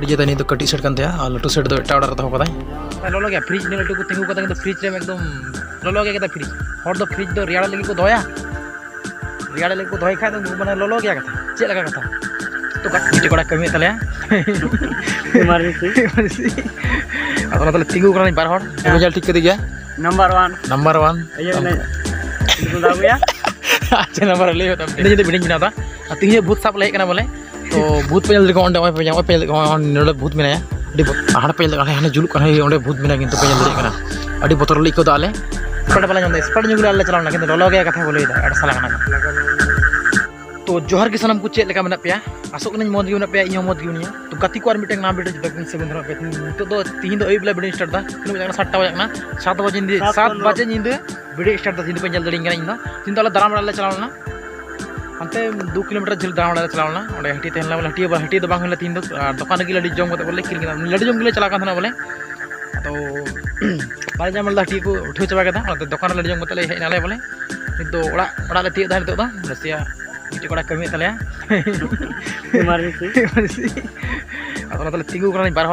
DJ तनी तो कटी सेट लटू सेट तो एटा ऑर्डर तो कदाई लोलो गया फ्रिज ने लटू को तिंगु कदा फ्रिज रे एकदम लोलो गया कदा फ्रिज हर दो फ्रिज दो रियाड़ा लगी को दोया रियाड़ा लगी को दोय खाय तो माने लोलो गया कथा चे लगा कथा तो कटी कोड़ा कमी तले इमरजेंसी अतला तले तिंगु करा बार मोबाइल ठीक कर दिया number 1 number 1 ayo nih itu tahu ya अच्छा नंबर ले होता है jadi बिडिंग बिना था तीन भूत साप ले करना बोले। तो भूत पे ओंडे पे पे पे भूत अडी हाड़ पे हाने जुलुक भूत किंतु पे बोतर ले को दाले स्पॉट जोंदे स्पॉट जुगुल आले लोलो गया कथा बोले एड साला तो जोहर के सनम को चेक लेका मेना पे आसो कने मौज गे मेना पे इन मौज गे उनिया तो गति को और मिटे ना बेटे जब से पे तो तीन दो अयुबला वीडियो स्टार्ट तीन बजे 7 बजे ना 7 बजे नींद 7 बजे नींद वीडियो स्टार्ट दा तीन तो अंते दो किलोमीटर झल वाला चलावना हटी तेहला बोले हटी हटी दो बांग तीन दो दुकान की लड़ी जम बोले किरिंग लड़ी जम के चला का था बोले तो बारे जाम हटी को उठे चबा के दुकान लड़ी जम मत ले हेना बोले तो ले तीय दा दा रसिया मिट्टी कोड़ा कमी तले तले तिंगु करना बार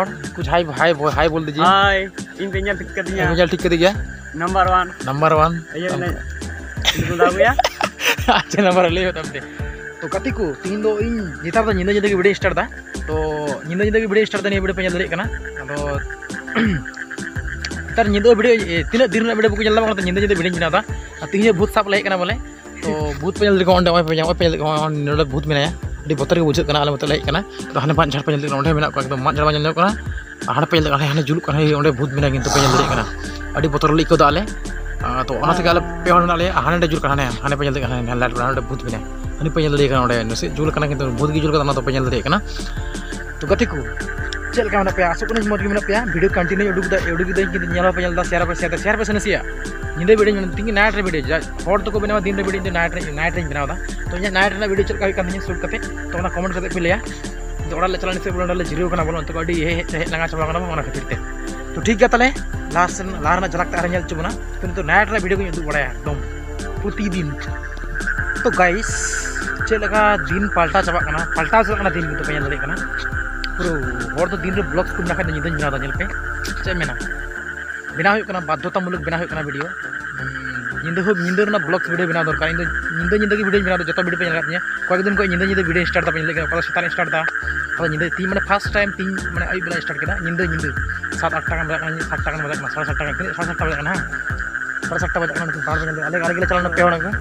हाई हाई हाई बोल दीजिए। पेंजल ठीक कर ठीक कर number 1 number 1 ayo nih itu tahu ya अच्छा नंबर ले होता है तो कति को तीन दो इन नेतार दा निंदा ज़िंदगी वीडियो स्टार्ट दा तो निंदा ज़िंदगी वीडियो स्टार्ट दा ने वीडियो पे जल्दी कना तो तार निंदा वीडियो तीन दिन वीडियो बुक जल्दी बकना निंदा ज़िंदगी वीडियो बनाता तीन भूत साप ले कना बोले। तो भूत पे जल्दी ओंडे पे जाओ पे नोडे भूत मेना अभी बतर के बुझे कना, आले मत ले कना। तो हाने पाँच झाड़ पे जल्दी ओंडे मेना को एकदम माँ झाड़ जल्दी कना हाड़ पे जल्दी हाने जुलुक पे तो da jul kana hane pe jalde kana lat kana भूत बिना हनी पे jul kana kintu भूत kana तो पे तो गति को। चल का मना पे? आसो को मत मना पे? वीडियो कंटिन्यू उडुक दा उडुक दा किंतु nyala पे jalda share पे share पे सनसिया निंदे वीडियो तिंगी नाइट रे वीडियो। हॉट तो को बिना दिन रे वीडियो नाइट नाइट रे बिना दा तो नाइट रे वीडियो चल का kan शूट तो कमेंट करते पे लिया तो ओड़ा ले चला से जिरो बोलो। तो हे हे लगा चबा kana ओना खातिर ते तो ठीक है तले लास्ट लारना तार nyal चुबना किंतु नाइट रे वीडियो को उदुग बड़ा एकदम प्रतिदिन। तो गाइस चलका दिन पाल्टा चाबा kana पाल्टा चला kana दिन तो पे kana पुरो तो दिन रे ब्लॉग्स को ना निदा बना दा पे। चे मेना बनाव बाध्यतामूलक बनाव हुई वीडियो। ᱧᱤᱫᱟᱹ ᱦᱚᱸ ᱧᱤᱫᱟᱹ ᱨᱮᱱᱟᱜ ᱵᱞᱚᱜ ᱵᱷᱤᱰᱤᱭᱳ ᱵᱮᱱᱟᱣ ᱫᱚᱨᱠᱟᱨ ᱤᱧ ᱫᱚ ᱧᱤᱫᱟᱹ ᱧᱤᱫᱟᱹ ᱜᱮ ᱵᱷᱤᱰᱤᱭᱳ ᱵᱮᱱᱟᱣ ᱫᱚ ᱡᱚᱛᱚ ᱵᱷᱤᱰᱤᱭᱳ ᱯᱮ ᱧᱮᱞ ᱟᱠᱟᱫ ᱛᱤᱧᱟ ᱠᱚᱭᱮᱠ ᱫᱤᱱ ᱠᱷᱚᱱ ᱧᱤᱫᱟᱹ ᱧᱤᱫᱟᱹ ᱵᱷᱤᱰᱤᱭᱳ ᱥᱴᱟᱨᱴ ᱫᱟ ᱵᱟᱹᱧ ᱞᱟᱹᱭ ᱠᱮᱫᱟ ᱚᱠᱟ ᱫᱚ ᱥᱮᱛᱟᱜ ᱨᱤᱧ ᱥᱴᱟᱨᱴ ᱫᱟ ᱟᱫᱚ ᱧᱤᱫᱟᱹ ᱛᱤᱧ ᱢᱟᱱᱮ ᱯᱷᱟᱥᱴ ᱴᱟᱭᱤᱢ ᱛᱤᱧ ᱢᱟᱱᱮ ᱟᱹᱭᱩᱵ ᱵᱮᱞᱟ ᱥᱴᱟᱨᱴ ᱠᱮᱫᱟ ᱧᱤᱫᱟᱹ ᱧᱤᱫᱟᱹ ᱥᱟᱛ ᱟᱴ ᱴᱟᱠᱟ ᱵᱟᱡᱟᱜ ᱠᱟᱱᱟ ᱥᱟᱛ ᱴᱟᱠᱟ ᱵᱟᱡᱟᱜ ᱠᱟᱱᱟ ᱥᱟᱲᱮ ᱥᱟᱛ ᱴᱟᱠᱟ ᱛᱤᱱᱟᱹᱜ ᱥᱟᱲᱮ ᱥᱟᱛ ᱴᱟᱠᱟ ᱵᱟᱡᱟᱜ ᱠᱟᱱᱟ ᱥᱟᱲᱮ ᱥᱟᱛ ᱴᱟᱠᱟ ᱵᱟᱡᱟᱜ ᱠᱟᱱᱟ ᱵᱟᱨ ᱵᱟᱡᱟᱜ ᱟᱞᱮ ᱟᱞᱮ ᱜᱮᱞᱮ ᱪᱟᱞᱟᱣ ᱞᱮᱱᱟ ᱯᱮ ᱦᱚᱲ ᱠᱚ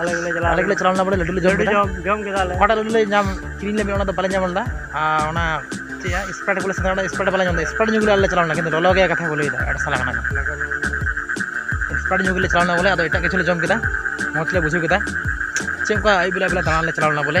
ᱟᱞᱮ ᱜᱮᱞᱮ ᱪᱟᱞᱟᱣ ᱟᱞᱮ ᱜᱮᱞᱮ ᱪᱟᱞᱟᱣ ᱞᱮᱱᱟ ᱵᱚᱞᱮ ᱞᱟᱹᱰᱩ ᱞᱮ ᱡᱚᱢ ᱠᱮᱫᱟ ᱡᱚᱢ ᱠᱮᱫᱟ ᱞᱮ ᱚᱠᱟᱴᱟᱜ ᱞᱟᱹᱰᱩ ᱞᱮ ᱧᱟᱢ ᱠᱤᱨᱤᱧ ᱞᱮ ᱚᱱᱟ ᱫᱚ ᱵᱟᱞᱮ ᱧᱟᱢ ᱞᱮᱫᱟ ᱟᱨ ᱚᱱᱟ ᱪᱮᱫ ᱥᱯᱨᱟᱭᱤᱴ ᱠᱚᱞᱮ ᱥᱮᱸᱫᱽᱨᱟ ᱞᱮᱫᱟ ᱥᱯᱨᱟᱭᱤᱴ ᱵᱟᱞᱮ ᱧᱟᱢ ᱞᱮᱫᱟ ᱥᱯᱨᱟᱭᱤᱴ ᱧᱩ ᱜᱮᱞᱮ ᱟᱞᱮ ᱪᱟᱞᱟᱣ ᱞᱮᱱᱟ ᱠᱤᱱᱛᱩ ᱞᱚᱞᱚ ᱜᱮ ᱠᱟᱛᱷᱟ ᱠᱚ ᱞᱟᱹᱭᱫᱟ ᱟᱹᱰᱤ ᱥᱟᱞᱟ ᱠᱟᱱᱟ ᱯᱟᱴ ᱧᱩ ᱜᱮᱞᱮ ᱪᱟᱞᱟᱣᱱᱟ ᱵᱚᱞᱮ ᱟᱫᱚ ᱮᱴᱟᱜ ᱠᱤᱪᱷᱩᱞᱮ ᱡᱚᱢ ᱠᱮᱫᱟ ᱢᱚᱡᱽ ᱞᱮ ᱵᱩᱡᱷᱟᱹᱣ ᱠᱮᱫᱟ ᱪᱮᱫ ᱚᱱᱠᱟ ᱟᱹᱭᱩᱵ ᱵᱮᱞᱟ ᱵᱮᱞᱟ ᱫᱟᱬᱟᱱ ᱞᱮ ᱪᱟᱞᱟᱣᱱᱟ ᱵᱚᱞᱮ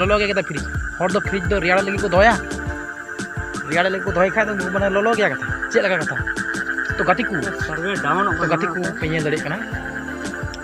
ᱞᱚᱞᱚ ᱜᱮ ᱠᱮᱫᱟ ᱯᱷᱨᱤᱡ ᱦᱚᱲ ᱫᱚ ᱯᱷᱨᱤᱡ ᱫᱚ ᱨᱮᱭᱟᱲ ᱞᱟᱹᱜᱤᱫ ᱠᱚ ᱫᱚᱦᱚᱭᱟ ᱨᱮᱭᱟᱲ ᱞᱟᱹᱜᱤᱫ ᱠᱚ ᱫᱚᱦᱚᱭ ᱠᱷᱟᱡ ᱫᱚ ᱢᱟᱱᱮ ᱞᱚᱞᱚ ᱜᱮᱭᱟ ᱠᱟᱛᱷᱟ ᱪᱮᱫ ᱞᱮᱠᱟ ᱠᱟᱛᱷᱟ ᱛᱚ ᱜᱟᱛᱮ ᱠᱚ ᱜᱟᱛᱮ ᱠᱚ ᱯᱮ ᱧᱮᱞ ᱫᱟᱲᱮᱭᱟᱜ ᱠᱟᱱᱟ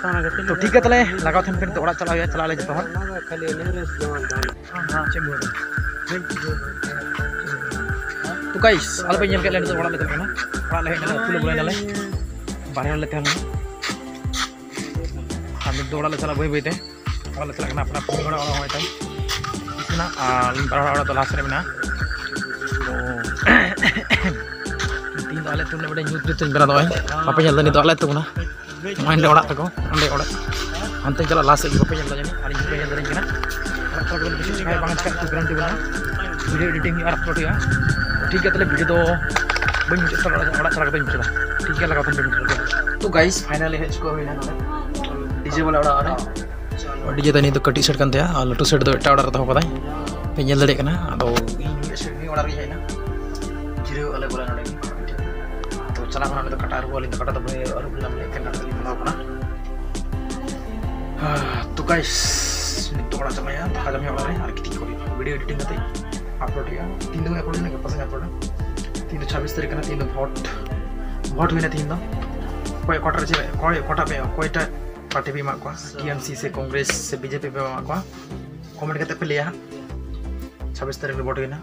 तो ठीक है तले लगाओ थे फिर तो ओड़ा चला चला ले नेरेस हाँ तो गाइस आल पे ñel के ले तो ओड़ा ले तो ना। ओड़ा ले ना तुले बोले ना बाहर ले थे हम। दो ओड़ा ले चला बई बई ते ओड़ा ले चला ना अपना फ़ोन ओड़ा ओड़ा होता इसना लिंक बाहर ओड़ा तो लास्ट रे ना। तो तीन आले तुमने बड़े न्यूज़ न्यूज़ बना दो apa ñel ni do main oड़ा तको अंदे ओड़ा अंते चला लास्ट एक पे ñel जानी आली पे ñel kena अपलोड कर कुछ काय बांग का गारंटी बना वीडियो एडिटिंग ठीक है वीडियो तो बन चला ठीक है लगा तो गाइस फाइनली हेज को हुई ना डीजे वाला डीजे तनी तो कटी सेट taya लटू सेट तो एटा ओड़ा तो कदाई पे ñel dare kana ado ini oड़ा ri ना जिरो अलग बोला नडे तो चला तो कटा रुआ लिंद कटा तो भाई और बुला में लेकर ना लिंद ना तो nito ko na sa maya takala mo ako rin kitik ko video editing natin upload ya तीन दिन upload ना पास upload तीन छब्बीस तारीख ना, तीन भोट भोट हुई ना तीन कोई क्वार्टर से, कोई कोटा पे कोईटा पार्टी भी मार को टीएमसी से कांग्रेस से बीजेपी पे कमेंट करते पे लिया छब्बीस तारीख भोट ना।